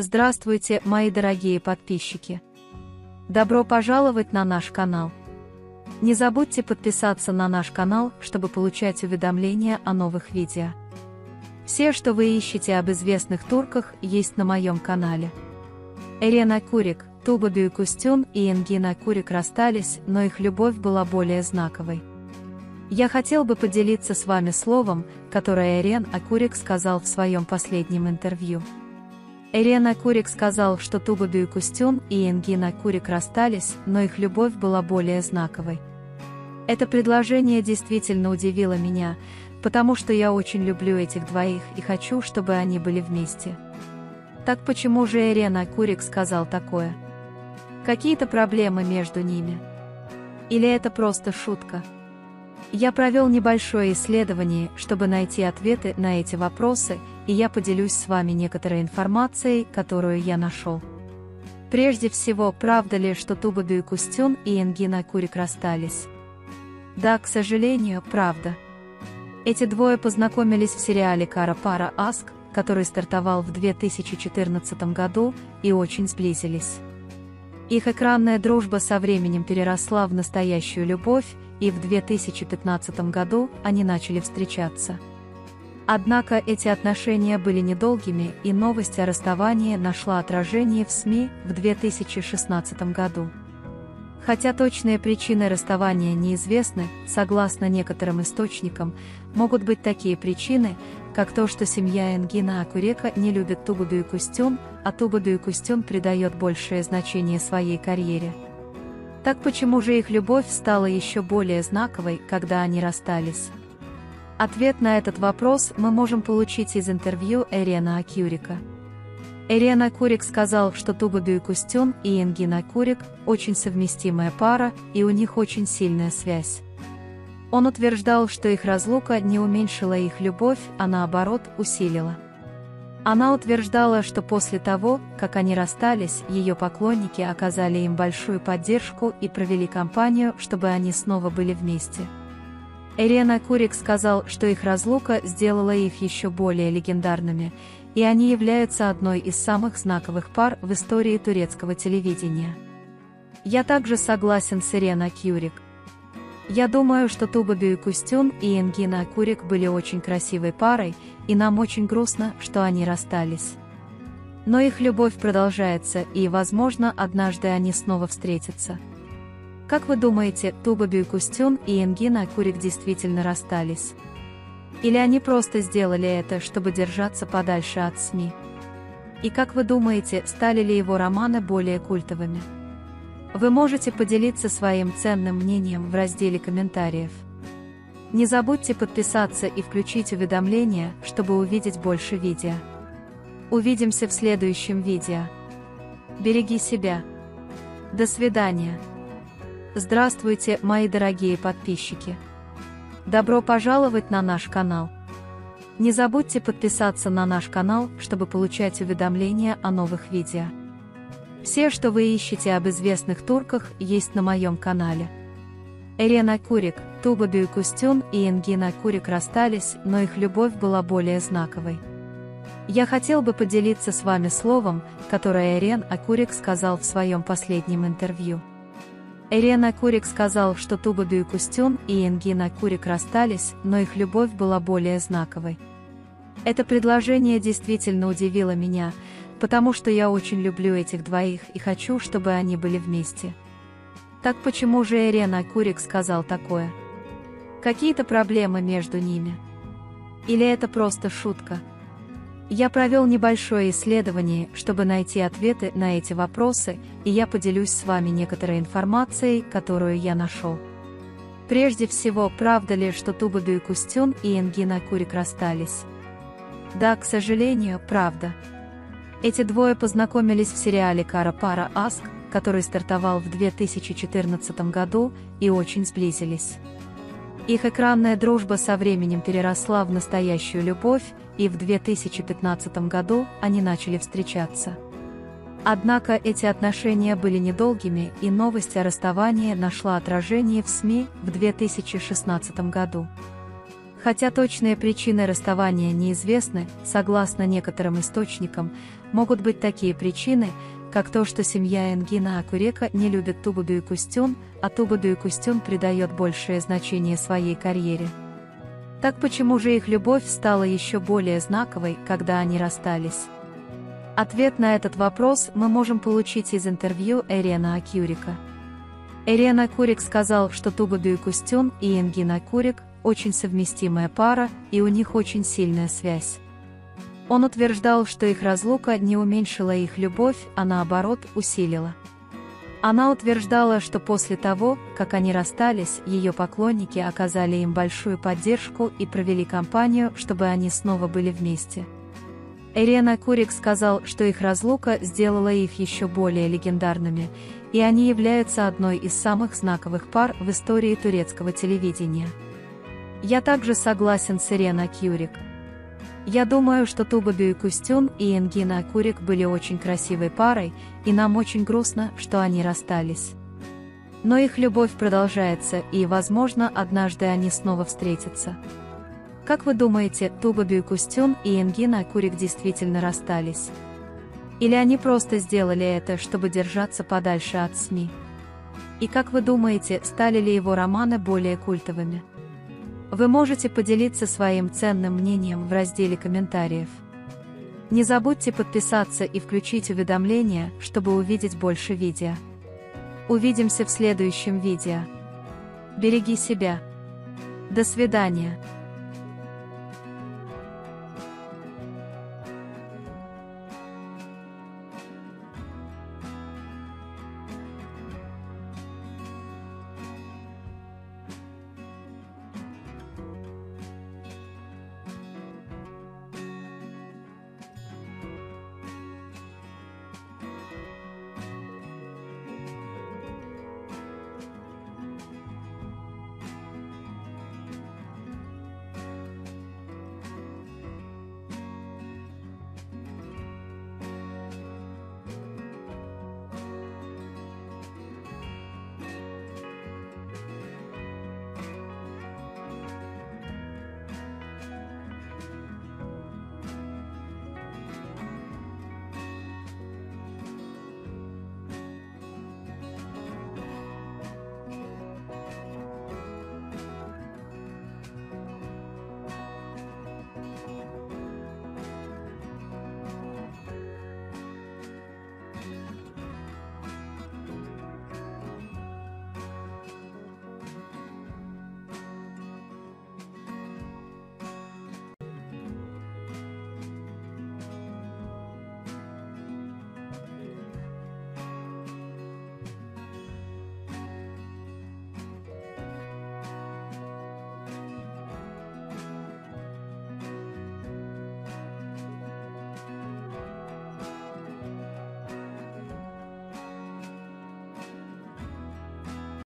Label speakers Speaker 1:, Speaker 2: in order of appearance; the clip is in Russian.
Speaker 1: Здравствуйте, мои дорогие подписчики! Добро пожаловать на наш канал! Не забудьте подписаться на наш канал, чтобы получать уведомления о новых видео. Все, что вы ищете об известных турках, есть на моем канале. Эрена Курик, Туба Бюйкустюн и Энгина Курик расстались, но их любовь была более знаковой. Я хотел бы поделиться с вами словом, которое Эрен Акурик сказал в своем последнем интервью. Эрен Акурик сказал, что Туба Бюйкустюн и Энгин Акурик расстались, но их любовь была более знаковой. Это предложение действительно удивило меня, потому что я очень люблю этих двоих и хочу, чтобы они были вместе. Так почему же Эрен Акурик сказал такое? Какие-то проблемы между ними? Или это просто шутка? Я провел небольшое исследование, чтобы найти ответы на эти вопросы, и я поделюсь с вами некоторой информацией, которую я нашел. Прежде всего, правда ли, что Туба Бюйкустюн и Энгина Курик расстались? Да, к сожалению, правда. Эти двое познакомились в сериале «Кара Пара Аск», который стартовал в 2014 году, и очень сблизились. Их экранная дружба со временем переросла в настоящую любовь, и в 2015 году они начали встречаться. Однако эти отношения были недолгими, и новость о расставании нашла отражение в СМИ в 2016 году. Хотя точные причины расставания неизвестны, согласно некоторым источникам, могут быть такие причины, как то, что семья Энгина Акурека не любит Тугуду и Кустюн, а Тугуду и Кустюн придает большее значение своей карьере. Так почему же их любовь стала еще более знаковой, когда они расстались? Ответ на этот вопрос мы можем получить из интервью Эрена Акюрика. Эрена Курик сказал, что Тугуду и Кустюн и Энгина Курик очень совместимая пара, и у них очень сильная связь. Он утверждал, что их разлука не уменьшила их любовь, а наоборот усилила. Она утверждала, что после того, как они расстались, ее поклонники оказали им большую поддержку и провели кампанию, чтобы они снова были вместе. Эрена Курик сказал, что их разлука сделала их еще более легендарными, и они являются одной из самых знаковых пар в истории турецкого телевидения. Я также согласен с Ирена Кюрик. Я думаю, что Туба Кустюн и Энгина Курик были очень красивой парой, и нам очень грустно, что они расстались. Но их любовь продолжается, и, возможно, однажды они снова встретятся. Как вы думаете, Туба Кустюн и Энгина Курик действительно расстались? Или они просто сделали это, чтобы держаться подальше от СМИ? И как вы думаете, стали ли его романы более культовыми? Вы можете поделиться своим ценным мнением в разделе комментариев. Не забудьте подписаться и включить уведомления, чтобы увидеть больше видео. Увидимся в следующем видео. Береги себя. До свидания. Здравствуйте, мои дорогие подписчики. Добро пожаловать на наш канал. Не забудьте подписаться на наш канал, чтобы получать уведомления о новых видео. Все, что вы ищете об известных турках, есть на моем канале. Эрена Курик, Туба Бюйкустюн и Энгина Курик расстались, но их любовь была более знаковой. Я хотел бы поделиться с вами словом, которое Эрен Акурик сказал в своем последнем интервью. Эрен Акурик сказал, что Туба Бюйкустюн и Энгин Акурик расстались, но их любовь была более знаковой. Это предложение действительно удивило меня, потому что я очень люблю этих двоих и хочу, чтобы они были вместе. Так почему же Ирена Курик сказал такое? Какие-то проблемы между ними? Или это просто шутка? Я провел небольшое исследование, чтобы найти ответы на эти вопросы, и я поделюсь с вами некоторой информацией, которую я нашел. Прежде всего, правда ли, что Туба Бюйкустюн и Энгина Курик расстались? Да, к сожалению, правда. Эти двое познакомились в сериале «Кара Пара Аск», который стартовал в 2014 году, и очень сблизились. Их экранная дружба со временем переросла в настоящую любовь, и в 2015 году они начали встречаться. Однако эти отношения были недолгими, и новость о расставании нашла отражение в СМИ в 2016 году. Хотя точные причины расставания неизвестны, согласно некоторым источникам, Могут быть такие причины, как то, что семья Энгина Акурека не любит Тубаду и Кустюн, а Тубаду и Кустюн придает большее значение своей карьере. Так почему же их любовь стала еще более знаковой, когда они расстались? Ответ на этот вопрос мы можем получить из интервью Эрена Акюрика. Эрена Курик сказал, что Тубаду и Кустюн и Энгина Курик очень совместимая пара, и у них очень сильная связь. Он утверждал, что их разлука не уменьшила их любовь, а наоборот усилила. Она утверждала, что после того, как они расстались, ее поклонники оказали им большую поддержку и провели кампанию, чтобы они снова были вместе. Эрена Курик сказал, что их разлука сделала их еще более легендарными, и они являются одной из самых знаковых пар в истории турецкого телевидения. Я также согласен с Иреной Кюрик. Я думаю, что Тубабю и Кустюн и Энгина Курик были очень красивой парой, и нам очень грустно, что они расстались. Но их любовь продолжается, и, возможно, однажды они снова встретятся. Как вы думаете, Тубабю и Кустюн и Энгина Курик действительно расстались? Или они просто сделали это, чтобы держаться подальше от СМИ? И как вы думаете, стали ли его романы более культовыми? Вы можете поделиться своим ценным мнением в разделе комментариев. Не забудьте подписаться и включить уведомления, чтобы увидеть больше видео. Увидимся в следующем видео. Береги себя. До свидания.